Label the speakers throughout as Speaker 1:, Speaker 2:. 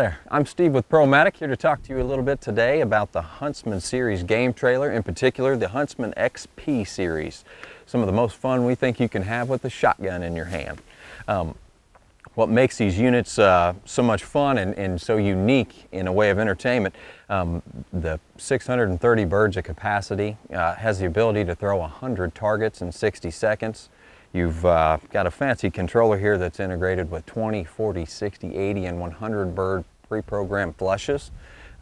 Speaker 1: There, I'm Steve with ProMatic here to talk to you a little bit today about the Huntsman series game trailer, in particular the Huntsman XP series. Some of the most fun we think you can have with a shotgun in your hand. Um, what makes these units uh, so much fun and, and, so unique in a way of entertainment, um, the 630 birds of capacity uh, has the ability to throw 100 targets in 60 seconds. You've uh, got a fancy controller here that's integrated with 20, 40, 60, 80, and 100 bird pre-programmed flushes.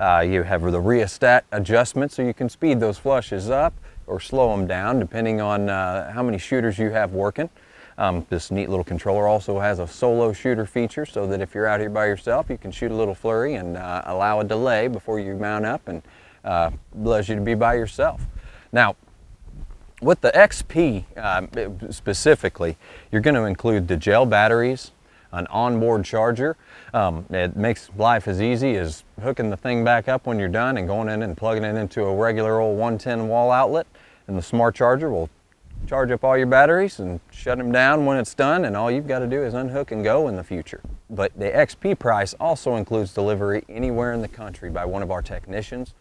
Speaker 1: Uh, you have the rheostat adjustment so you can speed those flushes up or slow them down depending on uh, how many shooters you have working. Um, this neat little controller also has a solo shooter feature so that if you're out here by yourself you can shoot a little flurry and uh, allow a delay before you mount up and uh, allows you to be by yourself. Now with the XP uh, specifically, you're going to include the gel batteries, an onboard charger. Um, it makes life as easy as hooking the thing back up when you're done and going in and plugging it into a regular old 110 wall outlet. And the smart charger will charge up all your batteries and shut them down when it's done and all you've got to do is unhook and go in the future. But the XP price also includes delivery anywhere in the country by one of our technicians.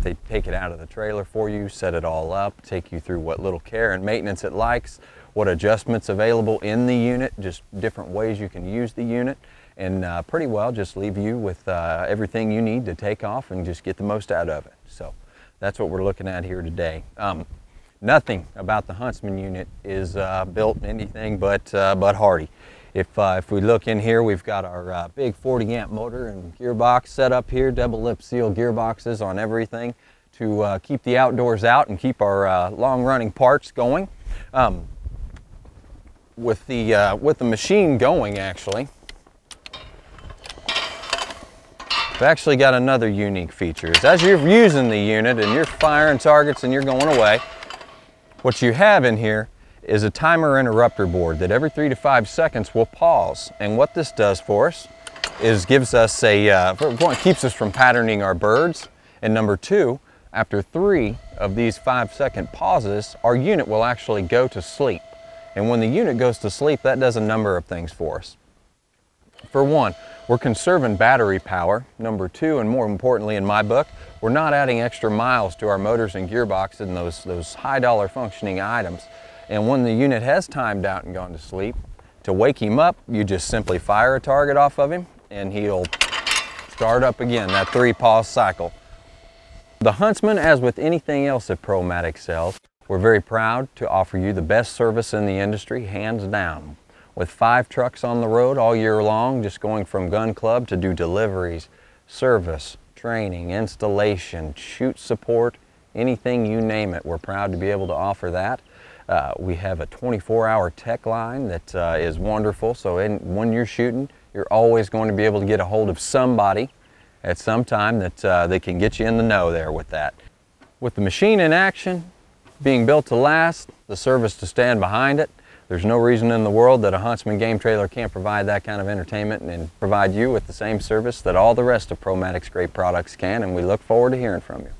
Speaker 1: They take it out of the trailer for you, set it all up, take you through what little care and maintenance it likes, what adjustments available in the unit, just different ways you can use the unit, and uh, pretty well just leave you with uh, everything you need to take off and just get the most out of it. So that's what we're looking at here today. Um, nothing about the Huntsman unit is uh, built anything but, uh, but hardy. If, uh, if we look in here, we've got our uh, big 40 amp motor and gearbox set up here, double lip seal gearboxes on everything to uh, keep the outdoors out and keep our uh, long running parts going. Um, with, the, uh, with the machine going actually, we've actually got another unique feature. Is as you're using the unit and you're firing targets and you're going away, what you have in here is a timer interrupter board that every three to five seconds will pause. And what this does for us is gives us a, uh, one, keeps us from patterning our birds. And number two, after three of these five second pauses, our unit will actually go to sleep. And when the unit goes to sleep, that does a number of things for us. For one, we're conserving battery power. Number two, and more importantly in my book, we're not adding extra miles to our motors and gearbox and those, those high dollar functioning items. And when the unit has timed out and gone to sleep, to wake him up, you just simply fire a target off of him and he'll start up again, that three pause cycle. The Huntsman, as with anything else that ProMatic sells, we're very proud to offer you the best service in the industry, hands down. With five trucks on the road all year long, just going from gun club to do deliveries, service, training, installation, shoot support, anything you name it, we're proud to be able to offer that. Uh, we have a 24-hour tech line that uh, is wonderful. So in, when you're shooting, you're always going to be able to get a hold of somebody at some time that uh, they can get you in the know there with that. With the machine in action, being built to last, the service to stand behind it, there's no reason in the world that a Huntsman game trailer can't provide that kind of entertainment and provide you with the same service that all the rest of ProMatic's great products can, and we look forward to hearing from you.